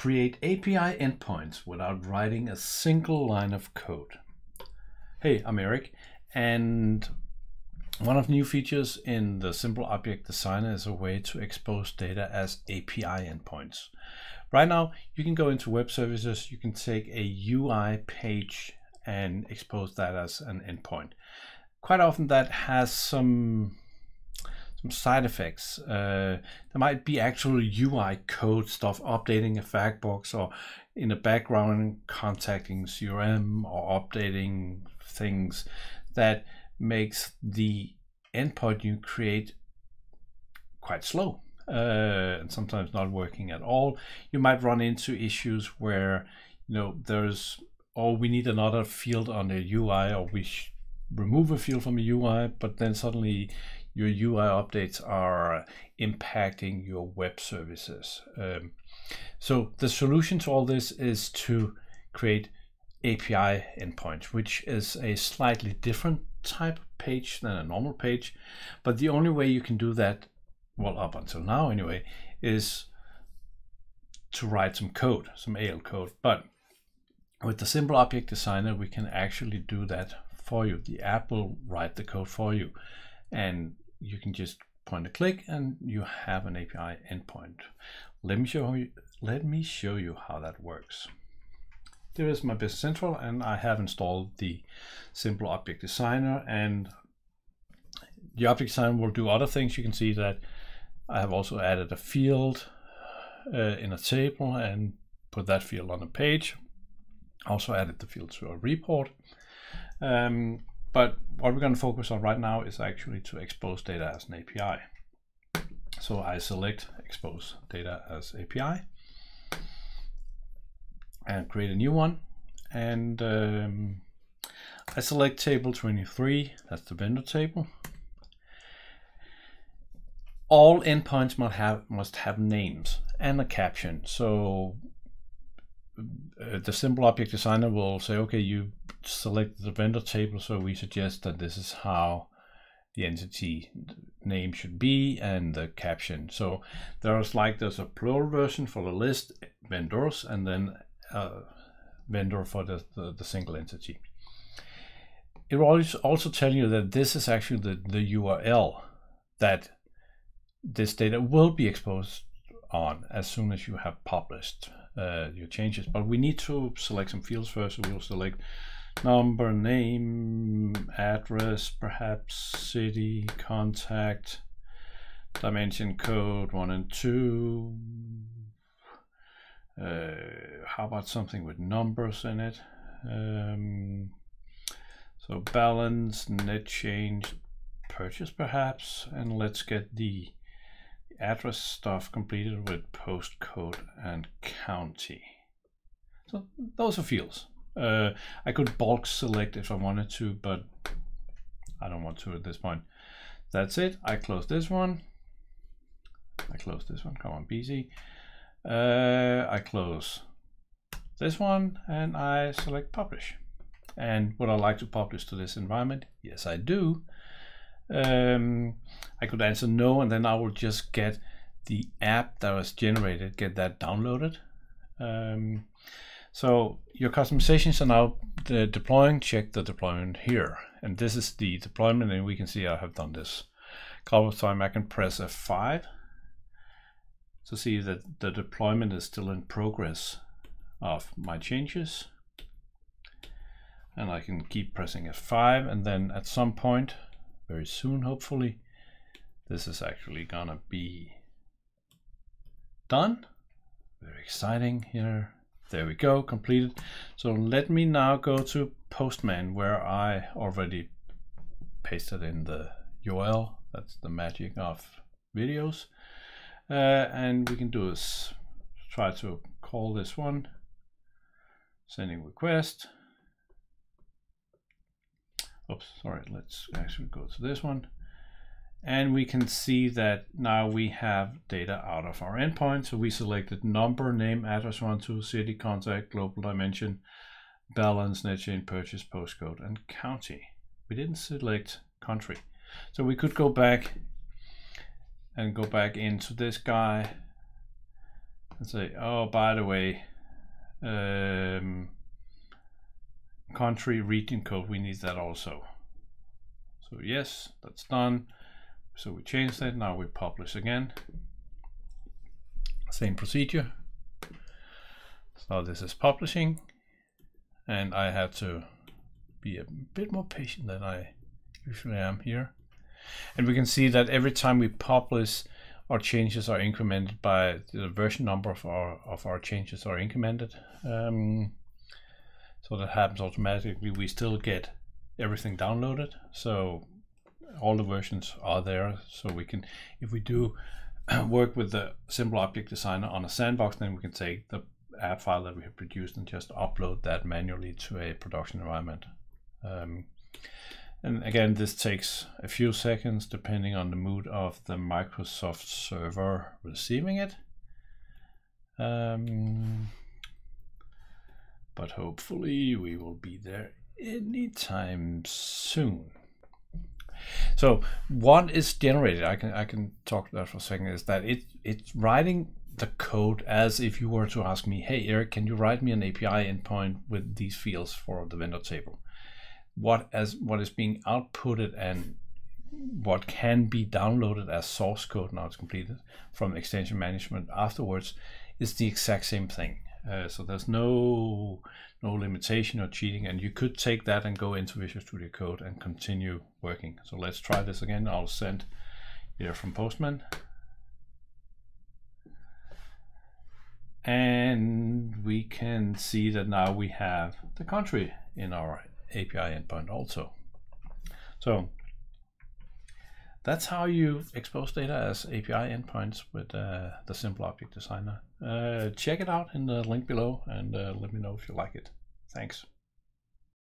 create API endpoints without writing a single line of code. Hey, I'm Erik, and one of new features in the Simple Object Designer is a way to expose data as API endpoints. Right now, you can go into web services, you can take a UI page and expose that as an endpoint. Quite often that has some some side effects. Uh, there might be actual UI code stuff updating a fact box or in the background contacting CRM or updating things that makes the endpoint you create quite slow uh, and sometimes not working at all. You might run into issues where you know there's oh we need another field on the UI or we remove a field from a UI, but then suddenly your UI updates are impacting your web services. Um, so the solution to all this is to create API endpoints, which is a slightly different type of page than a normal page. But the only way you can do that, well, up until now anyway, is to write some code, some AL code. But with the simple object designer, we can actually do that for you. The app will write the code for you. And you can just point a click and you have an API endpoint. Let me show you, let me show you how that works. There is my Business Central and I have installed the Simple Object Designer and the Object Designer will do other things. You can see that I have also added a field uh, in a table and put that field on a page. Also added the field to a report. Um, but what we're going to focus on right now is actually to expose data as an API. So I select expose data as API and create a new one. And um, I select table 23, that's the vendor table. All endpoints must have, must have names and a caption. So Uh, the simple object designer will say, okay, you select the vendor table, so we suggest that this is how the entity name should be and the caption. So there's like there's a plural version for the list vendors and then a vendor for the, the, the single entity. It will also tell you that this is actually the, the URL that this data will be exposed on as soon as you have published uh, your changes. But we need to select some fields first. So we'll select number, name, address, perhaps city, contact, dimension code one and two. Uh, how about something with numbers in it? Um, so balance, net change, purchase perhaps, and let's get the address stuff completed with postcode and county. So those are fields. Uh, I could bulk select if I wanted to, but I don't want to at this point. That's it. I close this one. I close this one. Come on, BC. Uh, I close this one and I select publish. And would I like to publish to this environment? Yes, I do. Um, I could answer no, and then I will just get the app that was generated, get that downloaded. Um, so your customizations are now the deploying, check the deployment here. And this is the deployment and we can see I have done this couple of times. I can press F5 to see that the deployment is still in progress of my changes. And I can keep pressing F5 and then at some point, very soon hopefully, this is actually gonna be done. Very exciting here. There we go, completed. So let me now go to Postman where I already pasted in the URL. That's the magic of videos. Uh, and we can do this. Try to call this one. Sending request. Oops, sorry, let's actually go to this one. And we can see that now we have data out of our endpoint. So we selected number, name, address, one, two, city, contact, global dimension, balance, net change, purchase, postcode, and county. We didn't select country. So we could go back and go back into this guy and say, oh, by the way, um, country region code, we need that also. So yes, that's done. So we change that, now we publish again. Same procedure. So this is publishing and I have to be a bit more patient than I usually am here. And we can see that every time we publish, our changes are incremented by the version number of our of our changes are incremented. Um, so that happens automatically. We still get everything downloaded. So all the versions are there. So we can, if we do work with the simple object designer on a sandbox, then we can take the app file that we have produced and just upload that manually to a production environment. Um, and again, this takes a few seconds depending on the mood of the Microsoft server receiving it. Um, but hopefully we will be there anytime soon. So what is generated, I can I can talk to that for a second, is that it it's writing the code as if you were to ask me, hey Erik, can you write me an API endpoint with these fields for the vendor table? What as what is being outputted and what can be downloaded as source code now it's completed from extension management afterwards is the exact same thing. Uh, so there's no no limitation or cheating and you could take that and go into Visual Studio Code and continue working. So let's try this again. I'll send here from Postman and we can see that now we have the country in our API endpoint also. So that's how you expose data as API endpoints with uh, the Simple Object Designer. Uh, check it out in the link below and uh, let me know if you like it. Thanks.